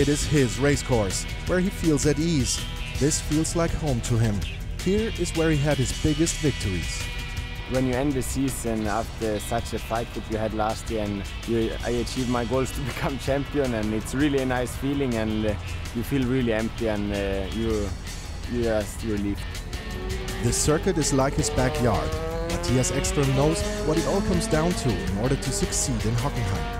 It is his racecourse, where he feels at ease. This feels like home to him. Here is where he had his biggest victories. When you end the season after such a fight that you had last year and you, I achieved my goals to become champion and it's really a nice feeling and uh, you feel really empty and uh, you, you're just relieved. This circuit is like his backyard. Mattias Ekström knows what it all comes down to in order to succeed in Hockenheim.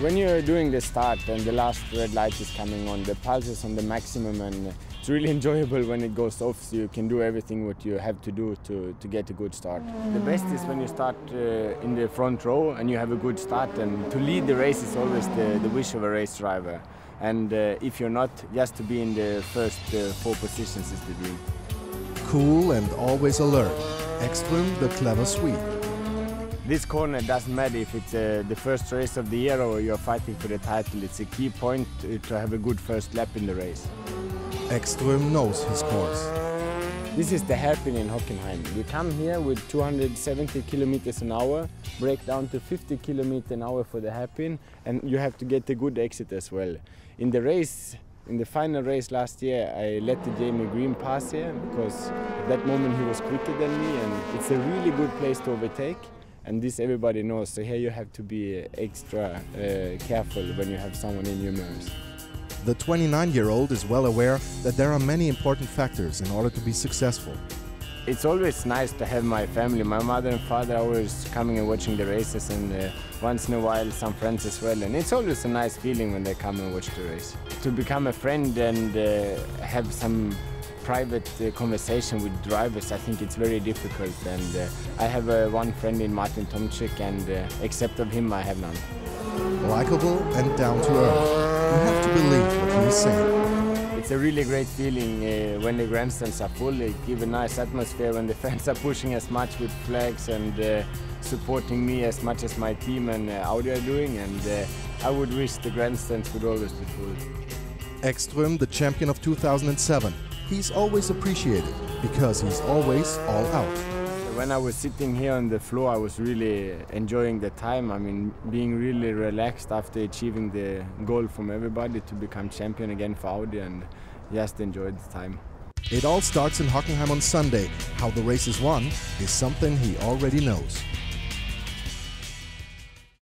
When you're doing the start and the last red light is coming on, the pulse is on the maximum and it's really enjoyable when it goes off so you can do everything what you have to do to, to get a good start. The best is when you start uh, in the front row and you have a good start and to lead the race is always the, the wish of a race driver. And uh, if you're not, just to be in the first uh, four positions is the dream. Cool and always alert. Ekström, the clever Swede. This corner doesn't matter if it's uh, the first race of the year or you're fighting for the title. It's a key point to have a good first lap in the race. Ekström knows his course. This is the hairpin in Hockenheim. You come here with 270 kilometers an hour, brake down to 50 kilometers an hour for the hairpin, and you have to get a good exit as well. In the race, in the final race last year, I let the Jamie Green pass here because at that moment he was quicker than me, and it's a really good place to overtake and this everybody knows. So here you have to be extra uh, careful when you have someone in your mirrors. The 29-year-old is well aware that there are many important factors in order to be successful. It's always nice to have my family. My mother and father are always coming and watching the races and uh, once in a while some friends as well. And it's always a nice feeling when they come and watch the race. To become a friend and uh, have some private uh, conversation with drivers, I think it's very difficult. And uh, I have uh, one friend in Martin Tomczyk, and uh, except of him, I have none. Likeable and down to earth. You have to believe what he's saying. It's a really great feeling uh, when the grandstands are full. It gives a nice atmosphere when the fans are pushing as much with flags and uh, supporting me as much as my team and Audi are doing. And I would wish the grandstands would always be full. Ekström, the champion of 2007, he's always appreciated because he's always all out. When I was sitting here on the floor, I was really enjoying the time. I mean, being really relaxed after achieving the goal from everybody to become champion again for Audi and just enjoyed the time. It all starts in Hockenheim on Sunday. How the race is won is something he already knows.